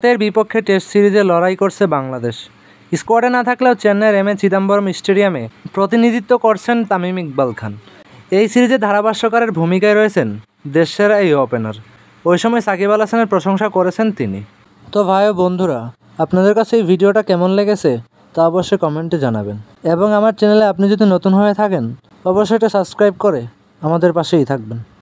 ভারতের বিপক্ষে টেস্ট সিরিজে লড়াই করছে বাংলাদেশ। স্কোয়াডে না থাকলেও চেন্নাইয়ের এম এ চিদাম্বরম স্টেডিয়ামে প্রতিনিধিত্ব করছেন তামিম ইকবাল খান। এই সিরিজে ধারাভাষ্যকারের ভূমিকায় রয়েছেন দেশের এই ওপেনার। ওই সময় সাকিব আল হাসানের প্রশংসা করেছেন তিনি। তো ভাই ও বন্ধুরা, আপনাদের কাছে এই ভিডিওটা কেমন লেগেছে তা অবশ্যই কমেন্টে জানাবেন। এবং আমার চ্যানেলে আপনি যদি নতুন হয়ে থাকেন, অবশ্যই এটা সাবস্ক্রাইব করে আমাদের পাশেই থাকবেন।